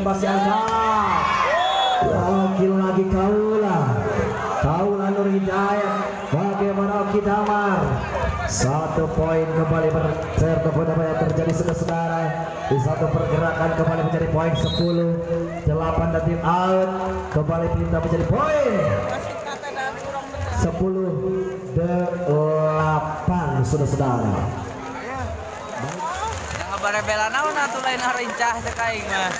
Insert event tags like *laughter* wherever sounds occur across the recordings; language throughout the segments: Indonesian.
masih angkat. Wakil lagi kaula. Kaula Nur Hidayat. Bagaimana Oki Damar? Satu poin kembali berserta yang terjadi saudara di satu pergerakan kembali menjadi poin 10 delapan dan tim out kembali pindah menjadi poin 10 delapan saudara-saudara Yang ngabarebela naon atuh lain harincah teh mah.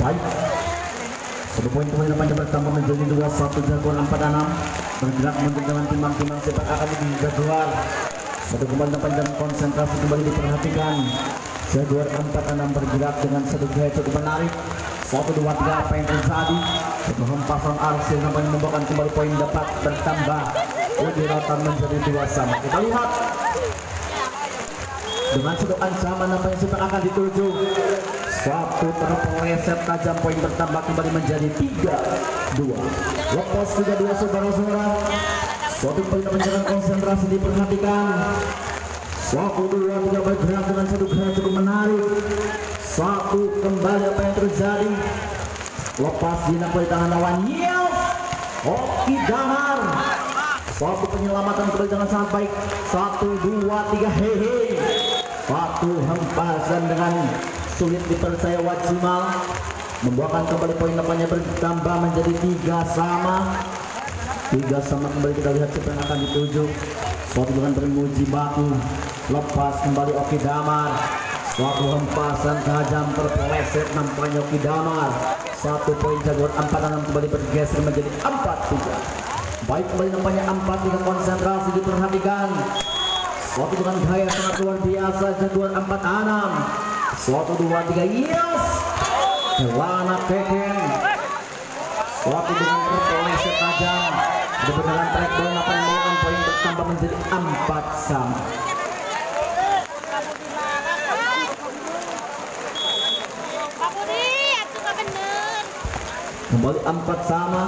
Baik. Satu poin kemudian panjang bertambah menjadi dua satu jagoan empat enam bergerak dengan timang-timang sepak akan dijagoan. Satu kembali panjang konsentrasi kembali diperhatikan. Jagoan empat enam bergerak dengan satu gaya cukup menarik. Satu dua tiga apa yang terjadi? Satu hempasan Arsil nampaknya membawakan kembali poin dapat bertambah. Lebih rata menjadi dua sama. Kita lihat dengan satu ancaman nampaknya sepak akan dituju satu terpeleset tajam poin bertambah kembali menjadi tiga dua. Lepas tiga dua saudara-saudara. Suatu menjaga konsentrasi diperhatikan. Satu dua tiga bergerak dengan satu gerak cukup menarik. Satu kembali apa yang terjadi. Lepas di tangan lawan yes Oki Damar satu penyelamatan kembali sangat baik. Satu dua tiga hehe. Satu hempasan dengan sulit dipercaya Wajimal membuahkan kembali poin depannya bertambah menjadi tiga sama. Tiga sama kembali kita lihat siapa yang akan dituju. Suatu dengan bermuji baku. Lepas kembali Oki Damar. Suatu hempasan tajam terpeleset nampaknya Oki Damar. Satu poin jagoan empat enam kembali bergeser menjadi empat tiga. Baik kembali nampaknya empat tiga konsentrasi diperhatikan. Suatu dengan gaya sangat luar biasa jagoan empat enam suatu dua tiga. Yes! Celana keken suatu dengan terpeleset tajam di beneran track apa yang melakukan poin bertambah menjadi empat sama kembali empat sama.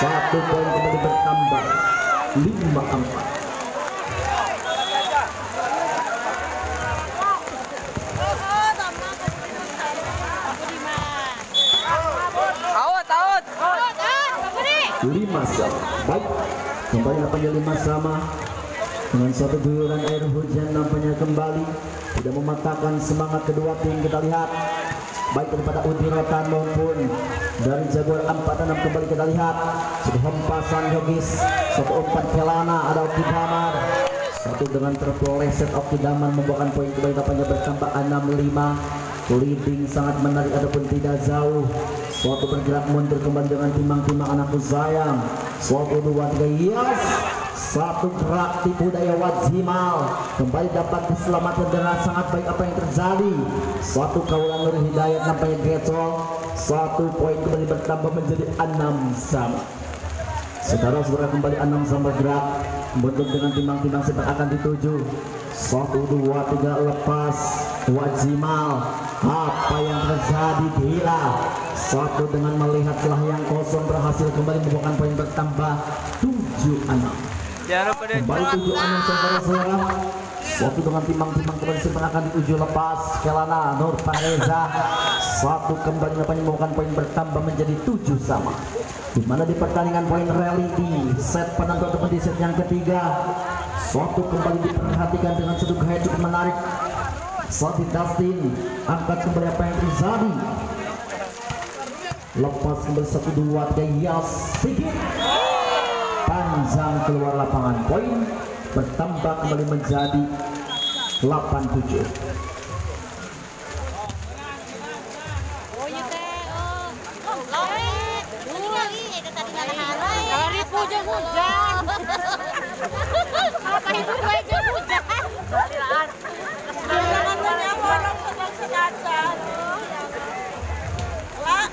Satu poin kembali bertambah lima empat lima sama baik. Kembali nampaknya lima sama dengan satu guyuran air hujan nampaknya kembali. Tidak mematahkan semangat kedua tim. Kita lihat baik daripada Udi Rotan maupun dari Jaguar 46 kembali kita lihat. Satu hempasan Yogis satu umpan Kelana ada Oki Damar. Satu dengan terpeleset Oki Damar membuahkan poin kembali nampaknya bertambah 6-5 leading sangat menarik ataupun tidak jauh. Suatu bergerak mundur kembali dengan timang-timang anakku sayang suatu dua tiga yes satu gerak tipu daya Wajimal kembali dapat diselamatkan dengan sangat baik apa yang terjadi. Suatu kawalan Nur Hidayat nampaknya gecol satu poin kembali bertambah menjadi enam sama. Saudara-saudara kembali enam sama bergerak bentuk dengan timbang-timbang sepak akan dituju. Satu dua tiga lepas. Wajimal apa yang terjadi gila? Satu dengan melihat celah yang kosong berhasil kembali membuahkan poin bertambah tujuh enam Jangan lupa deh. kembali tujuh enam saudara-saudara. Satu dengan timbang-timbang kembali sepak akan dituju lepas. Kelana Nur Pareza satu kembali dapat membuahkan poin bertambah menjadi tujuh sama. Di mana di pertandingan poin rally di set penentu ataupun di set yang ketiga. Suatu kembali diperhatikan dengan satu gaya cukup menarik. Sati Dustin angkat kembali apa yang terjadi. Lepas kembali satu dua tiga Yas Sigit panjang keluar lapangan poin bertambah kembali menjadi 87 Oh iya teh. Oh. Lori. Lori itu tadi nggak ada Lori hujan hujan. Apa itu hujan hujan? Jangan tanya orang sedang sedang. Lah.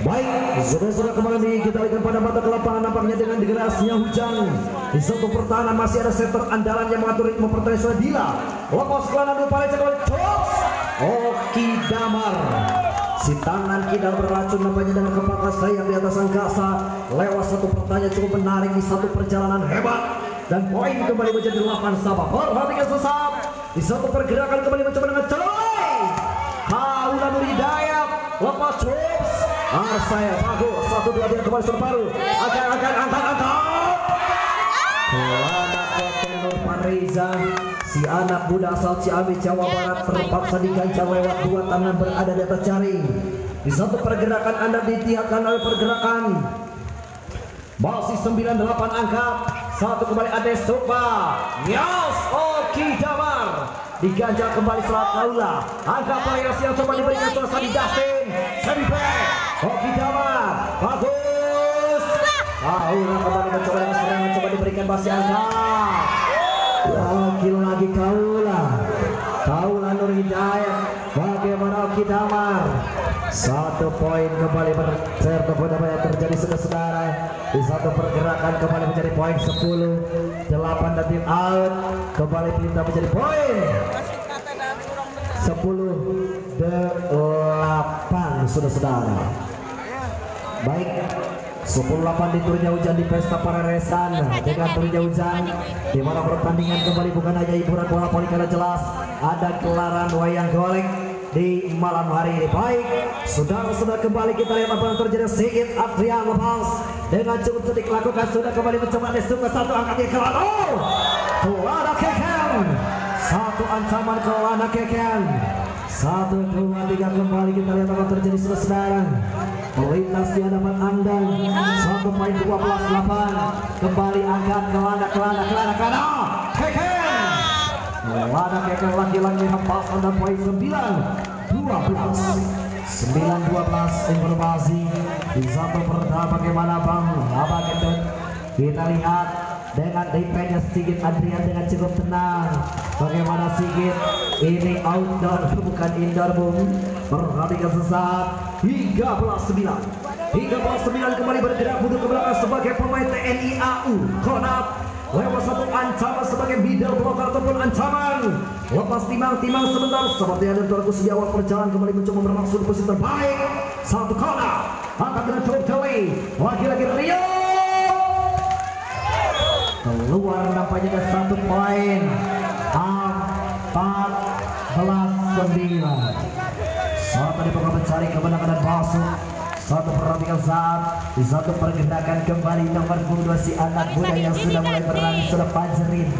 Baik, saudara-saudara kembali kita lihat pada mata ke lapangan nampaknya dengan derasnya hujan. Di satu pertahanan masih ada setter andalan yang mengatur ritme pertandingan sudah Dila. Lepas kelana pada cekal Chops. Oki Damar. Si tangan kidal beracun nampaknya dengan kepala sayap di atas angkasa. Lewat satu pertanyaan cukup menarik di satu perjalanan hebat. Dan poin kembali menjadi 8 sama. Perhatikan sesat. Di satu pergerakan kembali mencoba dengan cerai. Kaula Nur Hidayat lepas Chops. Arsaya bagus satu dua tiga kembali separuh akan akan angkat angkat. Kelana Keken Nur Panriza si anak muda asal Ciamis Jawa Barat terpaksa diganjar lewat dua tangan berada di atas jaring. Di satu pergerakan anda ditiadakan oleh pergerakan. Masih 98 angkat. Satu kembali Ades Tupa Yos Oki Damar diganjar kembali selat Kaula angka variasi yang coba diberikan suasana di Dustin. Sempe Oki Damar bagus. Kaula kembali mencoba serangan coba diberikan masih angka lagi-lagi Kaula Kaula Nur Hidayat. Bagaimana Oki Damar satu poin kembali berserta pada apa yang terjadi saudara-saudara? Di satu pergerakan kembali menjadi poin 10 8 dan tim out. Kembali perintah menjadi poin 10 8 saudara-saudara baik 10 8 di turunnya hujan di pesta Pararesan dengan turunnya hujan di mana pertandingan kembali? Bukan hanya hiburan bola voli karena jelas ada gelaran wayang golek di malam hari ini. Baik saudara-saudara kembali kita lihat apa yang terjadi Sigit Adrian lepas. Dengan cukup sedikit lakukan sudah kembali mencoba Desuka satu angkat yang kelar oh Kelana Keken. Satu ancaman Kelana Keken. Satu dua tiga kembali. Kita lihat apa yang terjadi saudara melintas di hadapan anda satu poin dua belas delapan. Kembali angkat Kelana Kelana Kelana Kelana Keken Kelana Keken lagi-lagi hempas anda poin sembilan. dua belas. 9-12 informasi. Di satu perda bagaimana Bang? Abang Gendut kita lihat dengan defense Sigit Adrian dengan cukup tenang. Bagaimana Sigit? Ini outdoor *laughs* bukan indoor bung perhatikan sesaat. 13-9 13-9 kembali bergerak mundur ke belakang sebagai pemain TNI AU Konat lewat satu ancaman sebagai middle blocker ataupun ancaman. Lepas timang-timang sebentar seperti ada terkus di awal perjalanan kembali mencoba bermaksud posisi terbaik. Satu kona angkat dengan cukup jeli lagi-lagi Rio keluar nampaknya ada satu poin. Empat belas sembilan. Saat tadi pernah mencari kemenangan dan masuk satu perhatikan saat di satu pergerakan kembali nomor 22 si anak muda yang sudah mulai berlari sudah Fajrin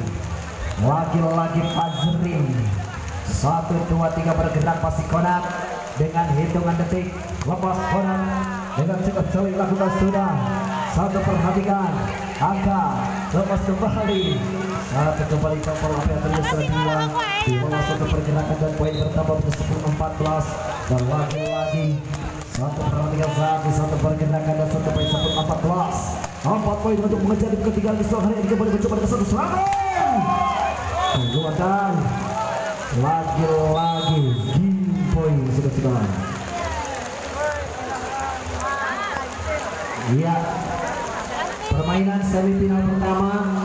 lagi-lagi Fajrin satu dua tiga bergerak pasti konak. Dengan hitungan detik lepas konak. Dengan cukup jauh lakukan sudah satu perhatikan angka lepas kembali. Satu kembali tombol apa yang terjadi sudah dua di bawah satu pergerakan dan poin bertambah menjadi 10 14 dan lagi-lagi satu perhatian saat di satu pergerakan dan satu poin satu empat belas. Empat poin untuk mengejar di ketiga di hari ini. Kembali mencoba dengan satu serangan. Kekuatan lagi-lagi game poin sudah sudah. Iya permainan semifinal pertama